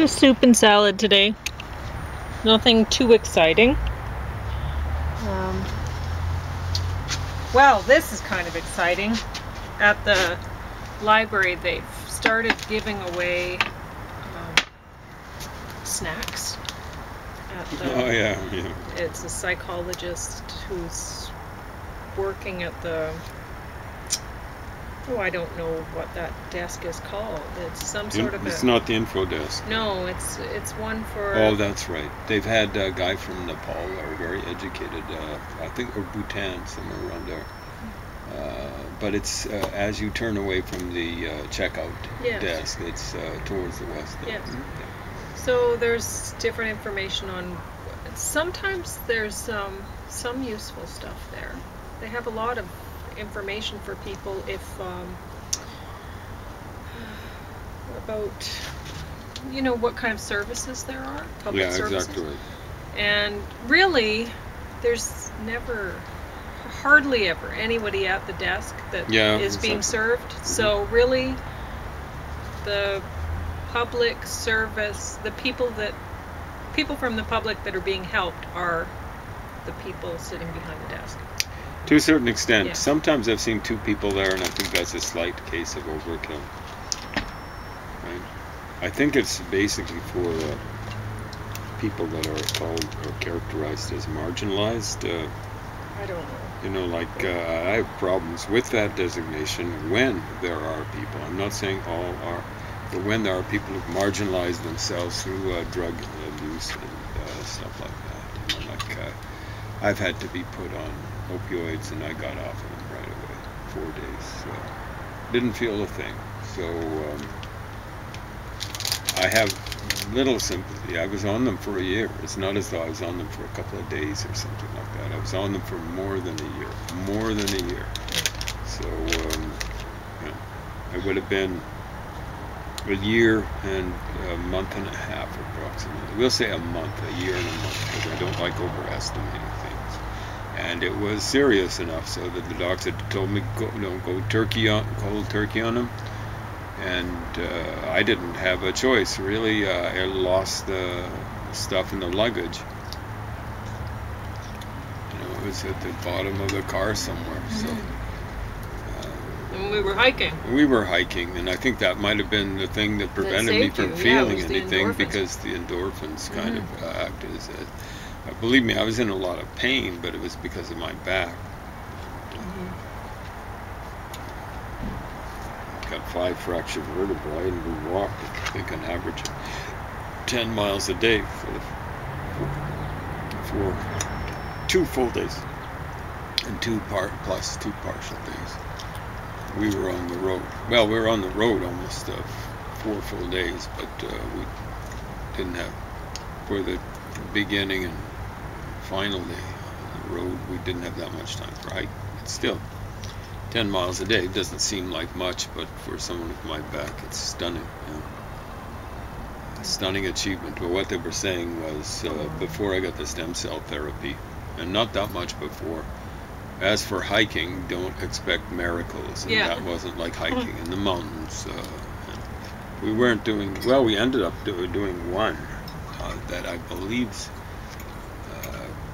Just soup and salad today. Nothing too exciting. Um, well, this is kind of exciting. At the library, they've started giving away um, snacks. At the, Oh yeah, yeah. It's a psychologist who's working at the. Oh, I don't know what that desk is called. It's some sort of It's a. not the info desk. No, it's it's one for. Oh, that's right. They've had a guy from Nepal, or very educated, uh, I think, or Bhutan, somewhere around there. Uh, but it's uh, as you turn away from the uh, checkout Yes. desk, it's uh, towards the west. there. Yes. Mhm. So there's different information on. Sometimes there's um, some useful stuff there. They have a lot of information for people if um, about you know what kind of services there are, public Yeah, services. exactly. And really, there's never, hardly ever anybody at the desk that is Yeah, being exactly. Mm-hmm. served. So really, the public service, the people that, people from the public that are being helped are the people sitting behind the desk. To a certain extent. Yeah. Sometimes I've seen two people there, and I think that's a slight case of overkill. Right? I think it's basically for uh, people that are called or characterized as marginalized. Uh, I don't know. you know, like uh, I have problems with that designation when there are people. I'm not saying all are, but when there are people who've marginalized themselves through uh, drug abuse and uh, stuff like that. You know, like uh, I've had to be put on opioids and I got off of them right away, four days. So didn't feel a thing. So um, I have little sympathy. I was on them for a year. It's not as though I was on them for a couple of days or something like that. I was on them for more than a year, more than a year. So um, yeah, it would have been a year and a month and a half approximately. We'll say a month, a year and a month, because I don't like overestimating. And it was serious enough so that the had told me go, no, go turkey on, cold turkey on them and uh, I didn't have a choice really. Uh, I lost the stuff in the luggage. You know, it was at the bottom of the car somewhere. So uh, And we were hiking. we were hiking, and I think that might have been the thing that prevented me from you. Feeling the anything because the endorphins kind Mhm. of uh, acted as a. Uh, believe me, I was in a lot of pain, but it was because of my back. got five fractured vertebrae and we walked, I think, on average 10 miles a day for, the, for two full days and two part plus two partial days. We were on the road. Well, we were on the road almost uh, four full days, but uh, we didn't have for the beginning and final day on the road. We didn't have that much time for hike. But still, 10 miles a day doesn't seem like much, but for someone with my back, it's stunning. You know. Stunning achievement. But what they were saying was uh, before I got the stem cell therapy, and not that much before. As for hiking, don't expect miracles. And Yeah. that wasn't like hiking in the mountains. Uh, we weren't doing well. We ended up do, doing one uh, that I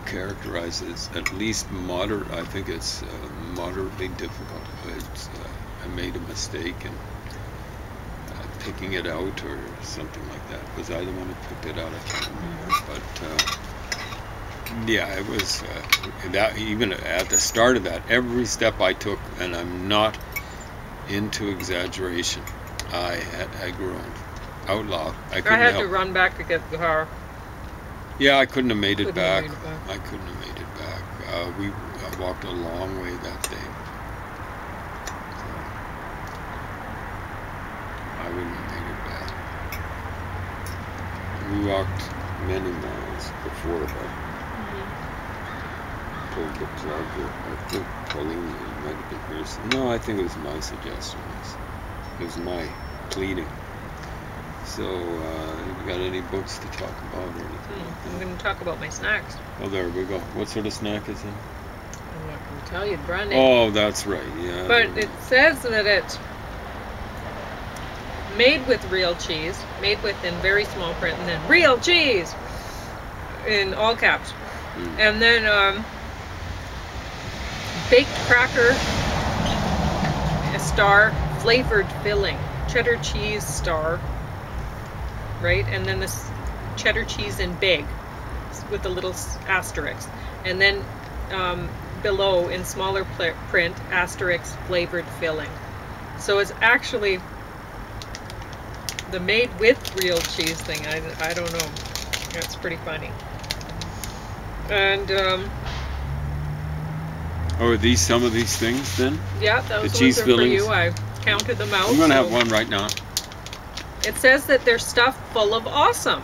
believe uh, characterizes at least moderate. I think it's uh, moderately difficult. It's, uh, I made a mistake in uh, picking it out or something like that. Was I the one who picked it out? I can't remember. But uh, yeah, it was uh, that. Even at the start of that, every step I took, and I'm not into exaggeration. I had I groaned out loud. I I had help. to run back to get the car. Yeah, I couldn't have made it Couldn't have back. made it back. I couldn't have made it back. Uh, we I walked a long way that day. I wouldn't have made it back. We walked many miles before that. Pulled the plug. or I think Pauline might have been hers. No, I think it was my suggestion. It was my pleading. So, uh, you got any books to talk about or anything Hmm, I'm going to talk about my snacks. Oh, there we go. What sort of snack is it? I'm not going to tell you name. Oh, that's right. Yeah. But it says that it made with real cheese, made with in very small print, and then real cheese in all caps. Mm. And then um, baked cracker, a star, flavored filling, cheddar cheese star, right? And then this cheddar cheese in big with a little asterisk. And then um, below in smaller print, asterisk flavored filling. So it's actually the made with real cheese thing. I, I don't know. That's pretty funny. And um, Oh, are these some of these things then? yeah, those The cheese ones are for you. I counted them out. I'm gonna have one right now. It says that they're stuffed full of awesome.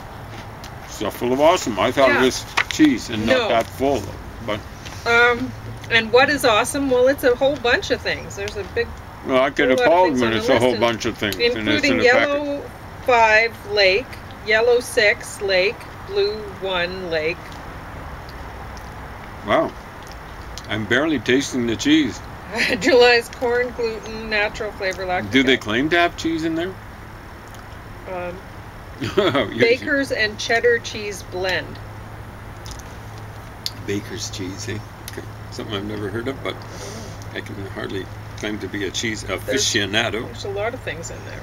Stuff full of awesome. I thought Yeah. it was cheese and No. not that full. But Um, and what is awesome? Well, it's a whole bunch of things. There's a big, well, I get A lot of appalled when it's a whole bunch of things it's in including yellow five lake, yellow six lake, blue one lake. Wow. I'm barely tasting the cheese. Hydrolyzed corn, gluten, natural flavor, lactic. Do they claim to have cheese in there? Um, Baker's and cheddar cheese blend. Baker's cheese, eh? Okay. Something I've never heard of, but I can hardly claim to be a cheese aficionado. There's a lot of things in there.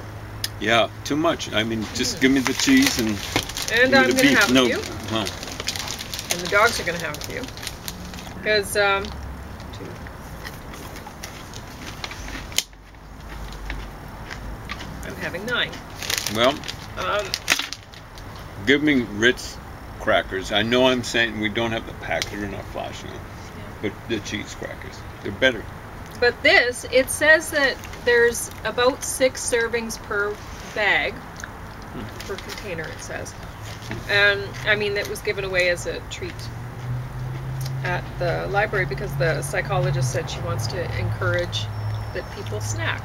Yeah, too much. I mean, just give me the cheese and And I'm the gonna beef. have no, a few, Huh. and the dogs are gonna have a few, because um, two. I'm having nine. Well, Um, give me Ritz crackers. I know I'm saying we don't have the packet, they're not flashing them, but the cheese crackers, they're better. but this, it says that there's about six servings per bag, per container. It says, and I mean that was given away as a treat at the library because the psychologist said she wants to encourage that people snack.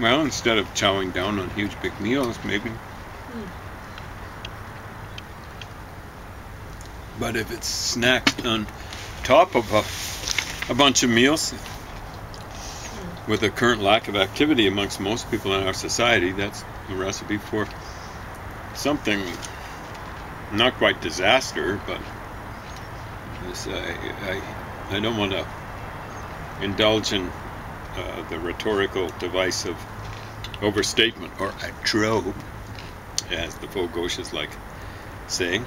Well, instead of chowing down on huge big meals, maybe. But if it's snacked on top of a, a bunch of meals, with the current lack of activity amongst most people in our society, that's a recipe for something not quite disaster, but this, I, I, I don't want to indulge in uh, the rhetorical device of overstatement or a trope, as the folk Gauchos like saying.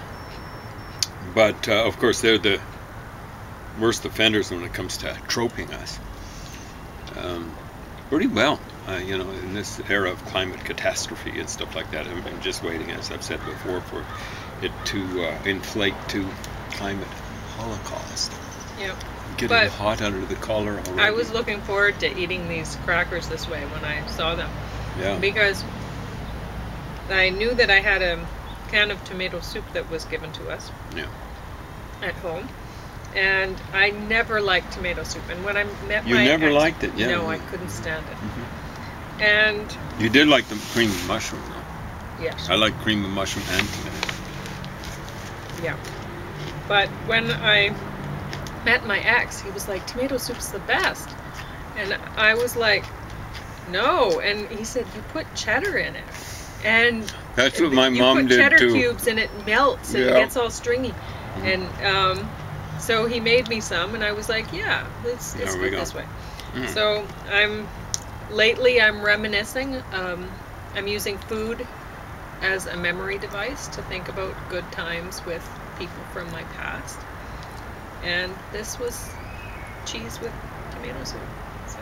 But uh, of course, they're the worst offenders when it comes to troping us. Um, pretty well, uh, you know, in this era of climate catastrophe and stuff like that. I'm, I'm just waiting, as I've said before, for it to uh, inflate to climate holocaust. Yep. Getting But- hot under the collar already. I was looking forward to eating these crackers this way when I saw them yeah. because I knew that I had a can of tomato soup that was given to us Yeah. at home. And I never liked tomato soup. And when I met You my You never ex- liked it, yeah. No, I couldn't stand it. Mm -hmm. And You did like the cream of mushroom, though. yes, I like cream of mushroom and tomato. yeah. But when I met my ex, he was like, "Tomato soup's the best," and I was like, "No." And he said, "You put cheddar in it." And That's what my you mom put did cheddar too. cubes and it melts and it gets all stringy. And um, so he made me some, and I was like, "Yeah, let's, good go. this way." Mm. So I'm lately I'm reminiscing. Um, I'm using food as a memory device to think about good times with people from my past. And this was cheese with tomato soup. So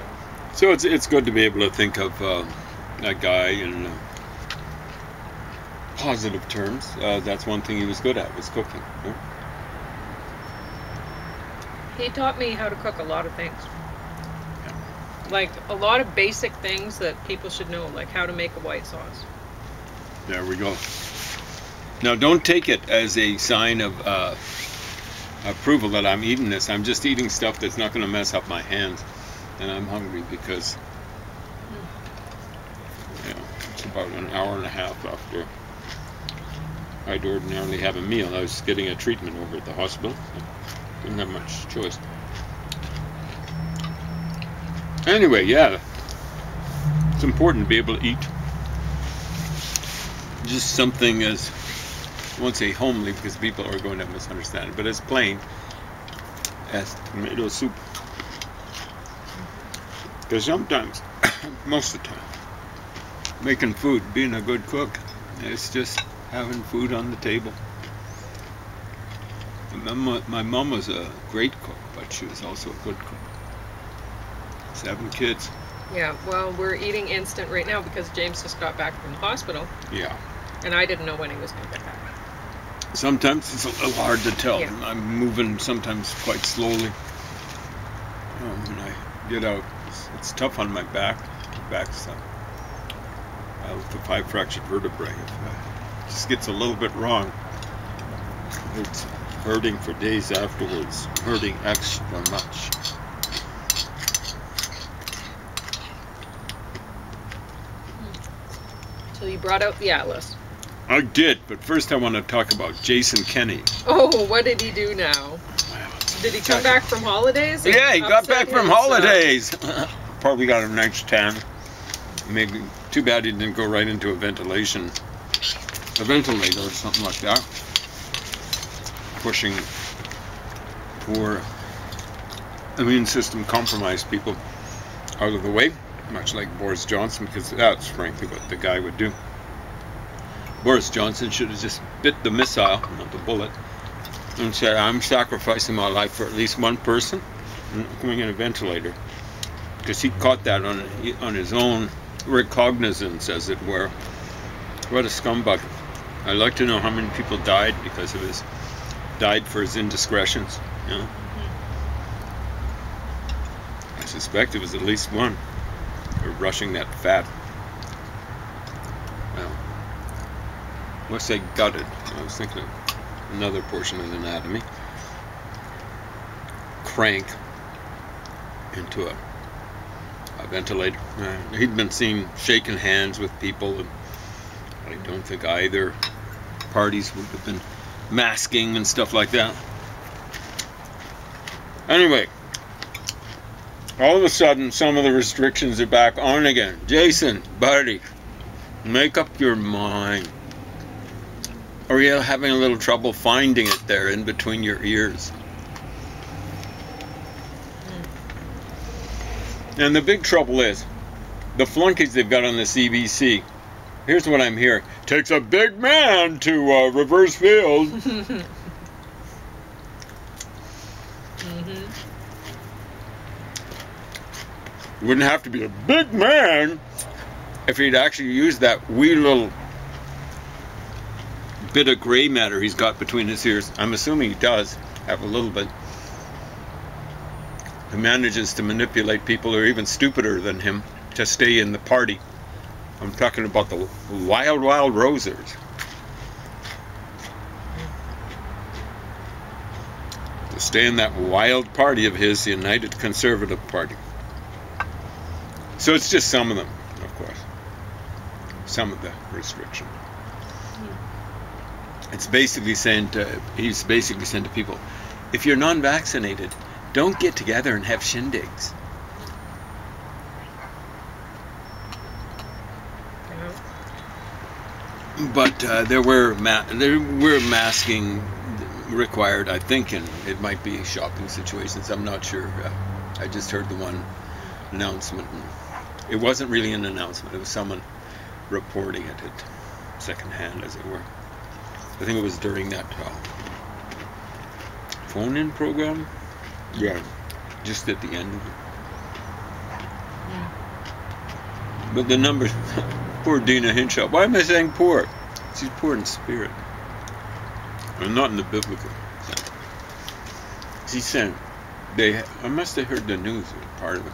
So it's it's good to be able to think of uh, that guy in uh, positive terms. Uh, that's one thing he was good at was cooking. yeah. he taught me how to cook a lot of things. Like a lot of basic things that people should know, like how to make a white sauce. There we go. Now don't take it as a sign of uh, approval that I'm eating this. I'm just eating stuff that's not going to mess up my hands, and I'm hungry because you know, it's about an hour and a half after I'd ordinarily have a meal. I was getting a treatment over at the hospital. So didn't have much choice. Anyway, yeah. It's important to be able to eat just something as I won't say homely because people are going to misunderstand it, but as plain as tomato soup. Because sometimes, most of the time, making food, being a good cook, it's just having food on the table. My my mom was a great cook, but she was also a good cook. Seven kids. Yeah, well, we're eating instant right now because James just got back from the hospital, Yeah. and I didn't know when he was going to get back. Sometimes it's a little hard to tell. Yeah. I'm moving sometimes quite slowly. Um, when I get out, it's, it's tough on my back. Back's uh, uh, with the five fractured vertebrae. If uh, it just gets a little bit wrong, it's hurting for days afterwards, hurting extra much. So you brought out the atlas. I did, but first I want to talk about Jason Kenney. Oh, what did he do now? Did he come back from holidays? Yeah, he got back from holidays. Probably got a nice tan. Maybe too bad he didn't go right into a ventilation, a ventilator or something like that. Pushing poor immune system compromised people out of the way, much like Boris Johnson, because that's frankly what the guy would do. Boris Johnson should have just bit the missile, not the bullet, and said, I'm sacrificing my life for at least one person and going in a ventilator. Because he caught that on on his own recognizance, as it were. What a scumbag. I'd like to know how many people died because of his, died for his indiscretions. You know? Mm-hmm. I suspect it was at least one. For rushing that fat. Looks like gutted. I was thinking of another portion of anatomy. Crank into a, a ventilator. Uh, he'd been seen shaking hands with people, and I don't think either parties would have been masking and stuff like that. Anyway, all of a sudden, some of the restrictions are back on again. Jason, buddy, make up your mind. Or you're having a little trouble finding it there in between your ears. And the big trouble is, the flunkies they've got on the CBC. Here's what I'm hearing: takes a big man to uh, reverse field. hmm Wouldn't have to be a big man if he'd actually used that wee little bit of gray matter he's got between his ears. I'm assuming he does have a little bit. He manages to manipulate people who are even stupider than him to stay in the party. I'm talking about the wild, wild rosers. To stay in that wild party of his, the United Conservative Party. So it's just some of them, of course. Some of the restriction. It's basically saying to, he's basically saying to people, if you're non-vaccinated, don't get together and have shindigs. But uh, there were there were masking required, I think, and it might be shopping situations. I'm not sure. Uh, I just heard the one announcement. It wasn't really an announcement. It was someone reporting it at secondhand, as it were. I think it was during that uh, phone-in program. Yeah, just at the end of it. But the numbers, poor Deena Hinshaw. Why am I saying poor? She's poor in spirit. And not in the biblical sense. She's saying, they, I must have heard the news, or part of it.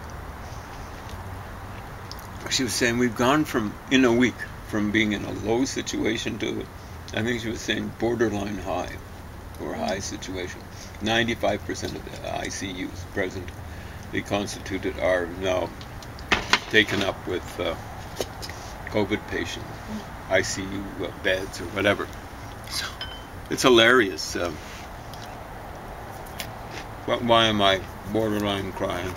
She was saying, we've gone from, in a week, from being in a low situation to, I think she was saying borderline high, or high situation. 95% of the ICUs present, they constituted, are now taken up with uh, COVID patients, ICU uh, beds or whatever. So it's hilarious. Um, wh- why am I borderline crying?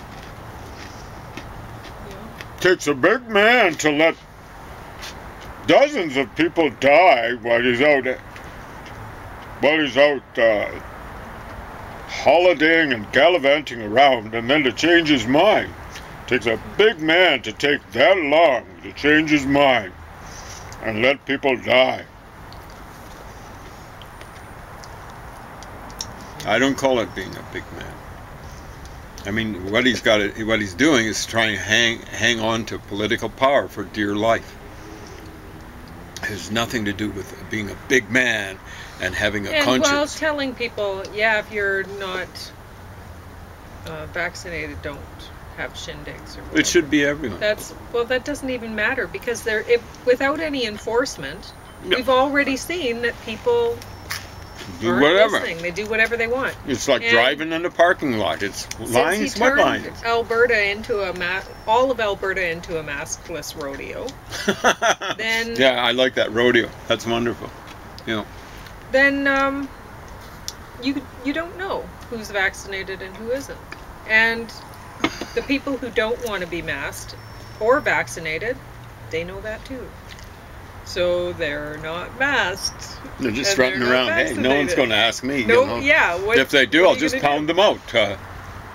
takes a big man to let dozens of people die while he's out while he's out uh, holidaying and gallivanting around, and then to change his mind. Takes a big man to take that long to change his mind and let people die. I don't call it being a big man. I mean, what he's got, what he's doing is trying to hang hang on to political power for dear life. Has nothing to do with being a big man and having a and while conscience. telling people, yeah, if you're not uh, vaccinated, don't have shindigs or whatever. It should be everyone. That's well, that doesn't even matter because there, if without any enforcement, No. we've already seen that people do whatever. listening. They do whatever they want. It's like And- driving in the parking lot. It's lines. What lines? Alberta into a ma- all of Alberta into a maskless rodeo, Then- yeah, I like that rodeo. That's wonderful. You then um, you you don't know who's vaccinated and who isn't, and the people who don't want to be masked or vaccinated, they know that too. So they're not masked. They're just they're strutting around. Hey, no one's going to ask me. No, you know. yeah. What, if they do, I'll just pound do? them out. Uh,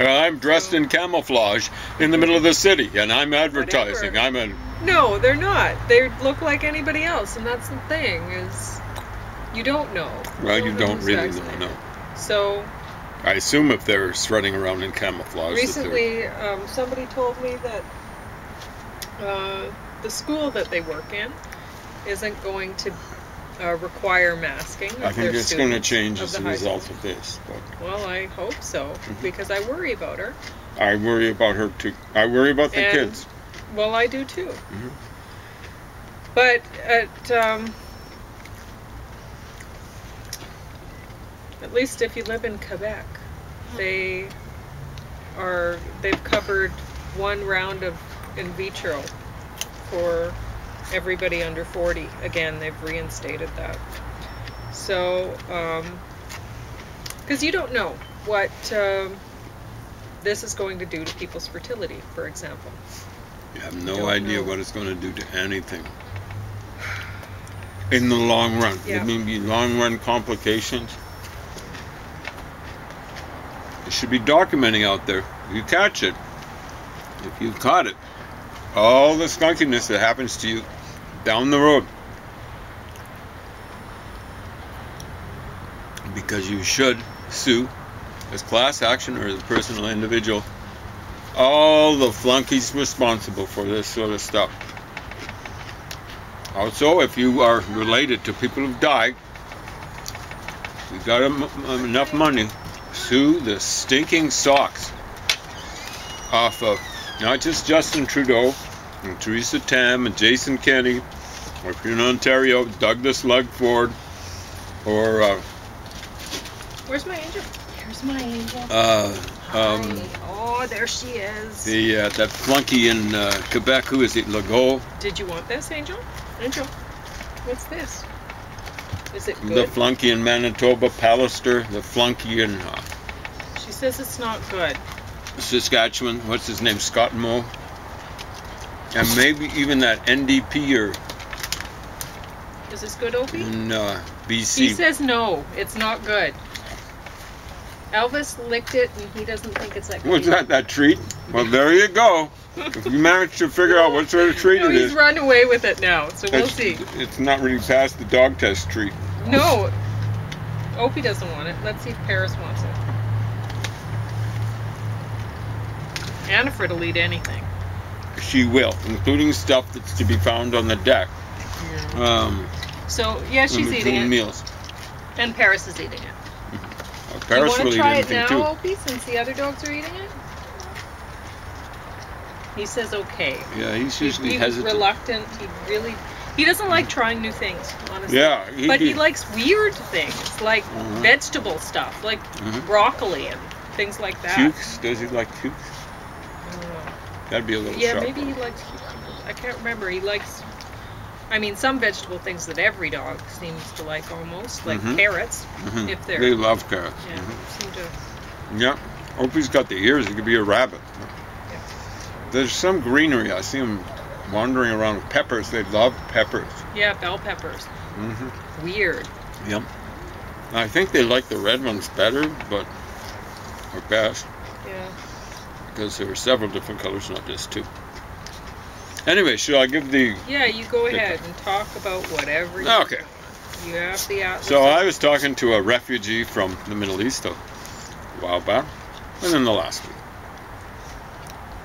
uh, I'm dressed So- in camouflage in the middle of the city, and I'm advertising. Whatever. I'm a No, they're not. They look like anybody else, and that's the thing is, you don't know. well, you don't really know. No. So I assume if they're strutting around in camouflage, recently, um, somebody told me that uh, the school that they work in isn't going to uh, require masking. I think it's going to change as a result school. of this. But Well, I hope so Mm-hmm. because I worry about her. I worry about her too. I worry about the And- kids. Well, I do too. Mhm. But at um, at least if you live in Quebec, they are they've covered one round of in vitro for everybody under 40. Again, they've reinstated that. So, because you don't know what um, this is going to do to people's fertility, for example. You have no don't idea know. what it's going to do to anything in the long run. Yeah. There may be long run complications. It should be documenting out there. If you catch it, if you caught it, all the skunkiness that happens to you down the road. Because you should sue as class action or as a personal individual all the flunkies responsible for this sort of stuff. Also, if you are related to people who've died, you got enough money, sue the stinking socks off of not just Justin Trudeau and Theresa Tam and Jason Kenney, or if you're in Ontario, Douglas Lugford, or uh, Where's my angel? Here's my angel. uh, um, Oh, there she is. the uh, that flunky in uh, Quebec, who is it, Legault? Did you want this, Angel? Angel, what's this? Is it good? The flunky in Manitoba, Pallister, the flunky in uh, she says it's not good. Saskatchewan, what's his name, Scott Moe, and maybe even that NDP or Is this good, Opie? in uh, He says no, it's not good. Elvis licked it and he doesn't think it's that good. Was that that treat? Well, there you go. If you manage to figure out what sort of treat no, it he's is, run away with it now, so we'll it's, see. it's not really past the dog test treat. No, Opie doesn't want it. Let's see if Paris wants it. Annaford will eat anything. She will, including stuff that's to be found on the deck. Um, So yeah, she's eating between it, meals. and Paris is eating it. You Paris want will to eat try it now, too. Opie, since the other dogs are eating it? He says okay. Yeah, he's He, usually he was hesitant. reluctant. He really, he doesn't like trying new things, honestly. Yeah, he'd but he be- likes weird things, like Mhm. vegetable stuff, like Mhm. broccoli and things like that. Cukes? Does he like cukes? I don't know. That'd be a little Yeah, maybe he likes cucumbers. I can't remember. He likes, I mean, some vegetable things that every dog seems to like almost, like Mhm. carrots. Mhm. if they're- They love carrots. Yeah, Mhm. seem to. Yeah. Hope he's got the ears. He could be a rabbit. there's some greenery. I see them wandering around with peppers. They love peppers. Yeah, bell peppers. hmm Weird. Yep. I think they like the red ones better, but or best. Because there are several different colors, not just two. Anyway, should I give the? Yeah, you go Okay. ahead and talk about whatever you Okay. want. You have the atlas. So I was talking to a refugee from the Middle East a while back, and then the last week.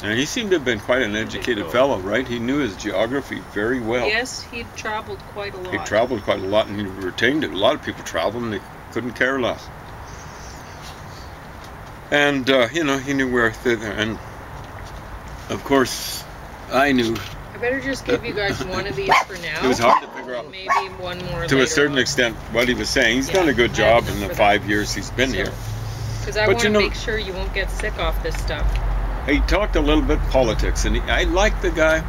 And he seemed to have been quite an educated fellow, right? He knew his geography very well. Yes, he traveled quite a lot. He traveled quite a lot and he retained it. A lot of people travel and they couldn't care less. And, uh, you know, he knew where thither. And, of course, I knew I better just give you guys one of these for now. it was hard to figure out, Maybe one more to a certain extent, what he was saying. He's done a good job in the five years he's been here. Because I want you to know- make sure you won't get sick off this stuff. He talked a little bit politics, and he, I liked the guy,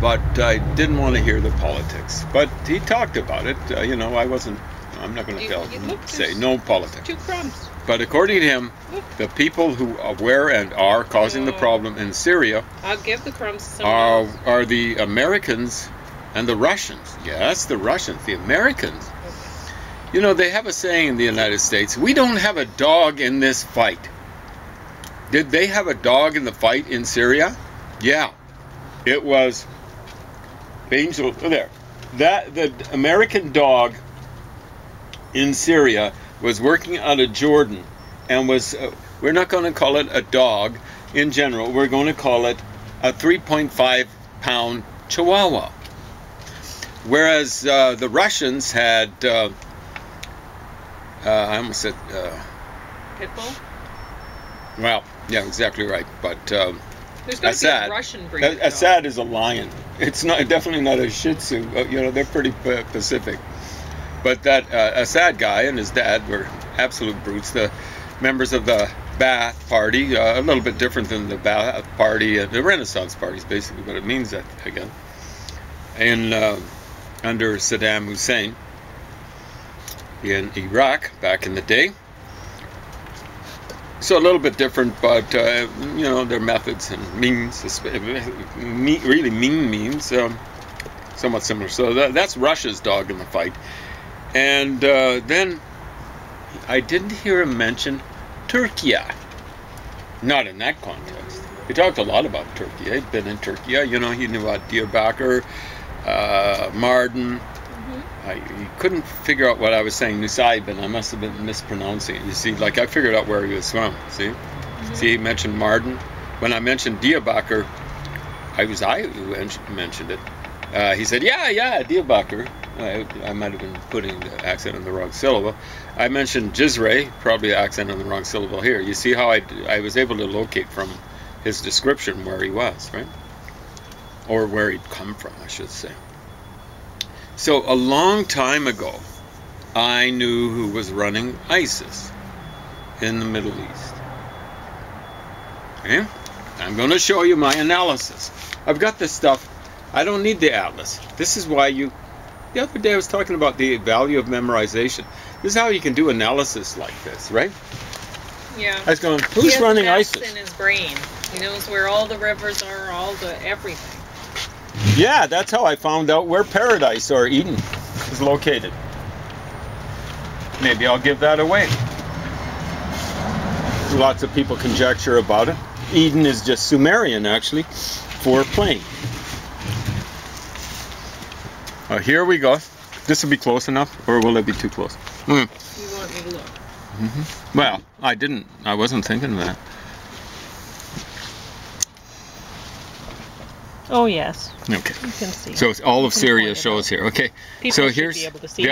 but I didn't want to hear the politics. But he talked about it. Uh, you know, I wasn't. I'm not going to tell you look say no politics. Two crumbs. But according to him, the people who are were and are causing the Oh. problem in Syria I'll give the crumbs are are the Americans and the Russians. Yes, the Russians, the Americans. You know, they have a saying in the United States, we don't have a dog in this fight. Did they have a dog in the fight in Syria? Yeah. It was Angel there. That the American dog in Syria was working out of Jordan and was uh, we're not going to call it a dog in general. We're going to call it a 3.5 pound chihuahua. Whereas uh, the Russians had uh, uh, I almost said uh, Pitbull? well, yeah, exactly right. But um, There's got to be a Russian breed. Assad is a lion. It's not definitely not a Shih Tzu. You know, they're pretty pa- Pacific. But that uh, Assad guy and his dad were absolute brutes. The members of the Ba'ath Party, uh, a little bit different than the Ba'ath Party, uh, the Renaissance Party is basically, what it means that again. And uh, under Saddam Hussein in Iraq back in the day. So a little bit different, but uh, you know their methods and means, really mean means, um, somewhat similar. So that, that's Russia's dog in the fight. And uh, then I didn't hear him mention Turkey. Not in that context. He talked a lot about Turkey. He'd been in Turkey. You know, he knew about Diyarbakir, uh, Mardin. Mhm. I, he couldn't figure out what I was saying, Nusaybin. I must have been mispronouncing it. You see, like I figured out where he was from. See, Mm-hmm. see, he mentioned Mardin. When I mentioned Diyarbakir, I was I who mentioned it. Uh, he said, "Yeah, yeah, Diyarbakir." I, I might have been putting the accent on the wrong syllable. I mentioned Jizre, probably accent on the wrong syllable here. You see how I, I was able to locate from his description where he was, right? Or where he'd come from, I should say. So a long time ago, I knew who was running ISIS in the Middle East. Okay? I'm going to show you my analysis. I've got this stuff. I don't need the atlas. This is why you. The other day I was talking about the value of memorization. This is how you can do analysis like this, right? Yeah. I was going, He who's has running maps ISIS? in his brain. He knows where all the rivers are, all the everything. Yeah, that's how I found out where Paradise or Eden is located. Maybe I'll give that away. Lots of people conjecture about it. Eden is just Sumerian, actually, for plain. Uh, here we go. This will be close enough, or will it be too close? Hmm. You want me to look? Well, I didn't. I wasn't thinking of that. Oh yes, Okay. you can see. So it's all of can Syria point it shows here. Okay. People so should here's